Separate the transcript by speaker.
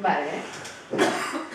Speaker 1: Vale.